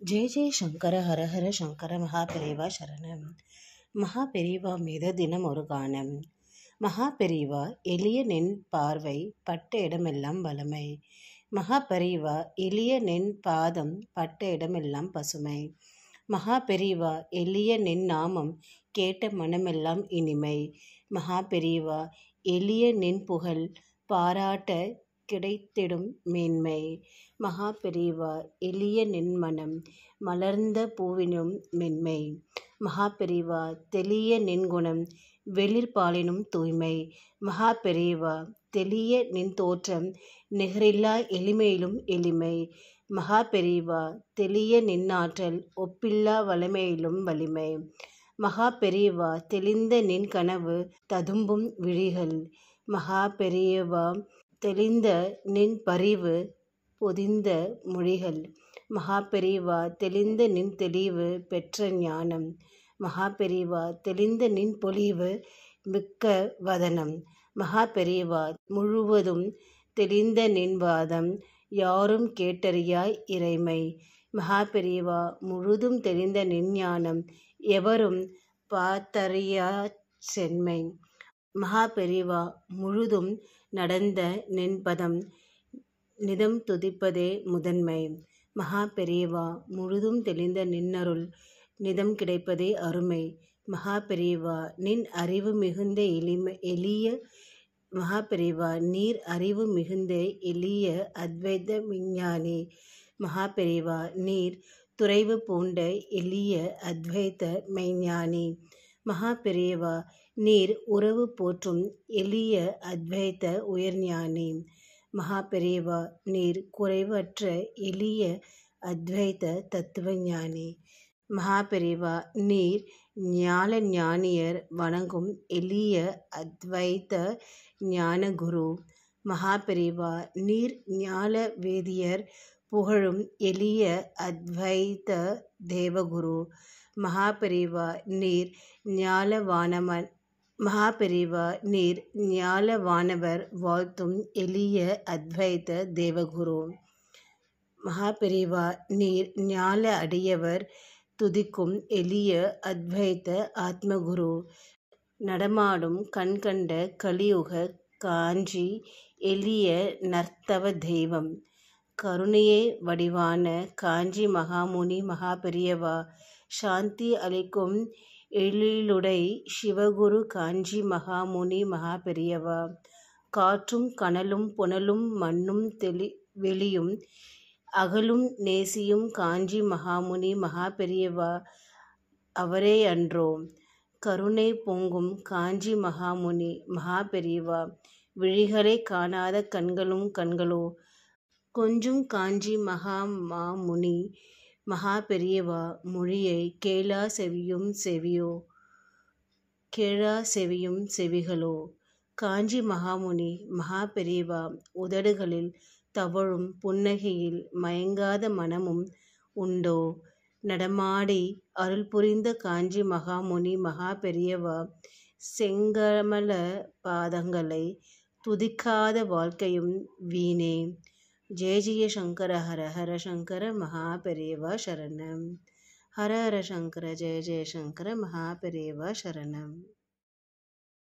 ஜெய ஜெய சங்கர ஹரஹர சங்கர மகா பெரியவா சரணம். மகா பெரியவா மீது தினம் ஒரு கானம். மகா பெரியவா எளிய நென் பார்வை பட்ட இடமெல்லாம் வளமை. மகா பெரியவா எளிய நென் பாதம் பட்ட இடமெல்லாம் பசுமை. மகா பெரியவா எளிய நென் நாமம் கேட்ட மனமெல்லாம் இனிமை. மகா பெரியவா எளிய நின் புகழ் பாராட்ட கிடைத்திடும் மேன்மை. மகா பெரியவா எளிய நின்மனம் மலர்ந்த பூவினும் மென்மை. மகா பெரியவா தெளிய நின் குணம் வெளிர்பாலினும் தூய்மை. மகா பெரியவா தெளிய நின் தோற்றம் நிகரில்லா எளிமையிலும் எளிமை. மகா பெரியவா தெளிய நின்னாற்றல் ஒப்பில்லா வலிமையிலும் வலிமை. மகா பெரியவா தெளிந்த நின் கனவு ததும்பும் விழிகள். மகா பெரியவா தெளிந்த நின் பரிவு பொதிந்த மொழிகள். மகாபெரிவா தெளிந்த நின் தெளிவு பெற்ற ஞானம். மகாபெரிவா தெளிந்த நின் பொலிவு மிக்க வதனம். மகாபெரிவா முழுவதும் தெளிந்த நின் வாதம் யாரும் கேட்டறியாய் இறைமை. மகாபெரிவா முழுதும் தெளிந்த நின் ஞானம் எவரும் பார்த்தறியா சென்மை. மகாபெரிவா முழுதும் நடந்த நின்பதம் நிதம் துதிப்பதே முதன்மை. மகா பெரியவா முழுதும் தெளிந்த நின்னருள் நிதம் கிடைப்பதே அருமை. மகா பெரியவா நின் அறிவு மிகுந்த எளிமை எளிய மகா பெரியவா நீர் அறிவு மிகுந்த எளிய அத்வைத விஞ்ஞானி. மகா பெரியவா நீர் துறைவு பூண்ட எளிய அத்வைத மெய்ஞானி. மகா பெரியவா நீர் உறவு போற்றும் எளிய அத்வைத்த உயர்ஞானி. மகா பெரியவா நீர் குறைவற்ற எளிய அத்வைத்த தத்துவஞானி. மகா பெரியவா நீர் ஞான ஞானியர் வணங்கும் எளிய அத்வைத்த ஞானகுரு. மகா பெரியவா நீர் ஞான வேதியர் புகழும் எளிய அத்வைத்த தேவகுரு. மகாபெரிவா நீர் ஞாலவானமன் மகாபெரிவா நீர் ஞாலவானவர் வாழ்த்தும் எளிய அத்வைத தேவகுரு. மகாபெரிவா நீர் ஞால அடியவர் துதிக்கும் எளிய அத்வைத ஆத்மகுரு. நடமாடும் கண்கண்ட கலியுக காஞ்சி எளிய நர்த்தவ தெய்வம். கருணையே வடிவான காஞ்சி மகாமுனி மகா பெரியவா சாந்தி அளிக்கும் எழிலுடை சிவகுரு காஞ்சி மகாமுனி மகா பெரியவா காற்றும் கனலும் புனலும் மண்ணும் தெளி வெளியும் அகலும் நேசியும் காஞ்சி மகாமுனி மகா பெரியவா அவரே அன்றோ. கருணை பொங்கும் காஞ்சி மகாமுனி மகா பெரியவா விழிகளை காணாத கண்களும் கண்களோ. கொஞ்சம் காஞ்சி மகா மாமுனி மகா பெரியவா மொழியை கேளா செவியும் செவியோ கேளா செவியும் செவிகளோ. காஞ்சி மகாமுனி மகா பெரியவா உதடுகளில் தவழும் புன்னகையில் மயங்காத மனமும் உண்டோ? நடமாடி அருள் புரிந்த காஞ்சி மகாமுனி மகா பெரியவா செங்கமல பாதங்களை துதிக்காத வாழ்க்கையும் வீணே. ஜெய ஜெய சங்கர ஹர ஹர சங்கர மகாபெரியவா சரணம் ஹர ஹர சங்கர ஜெய ஜெய சங்கர மகாபெரியவா சரணம்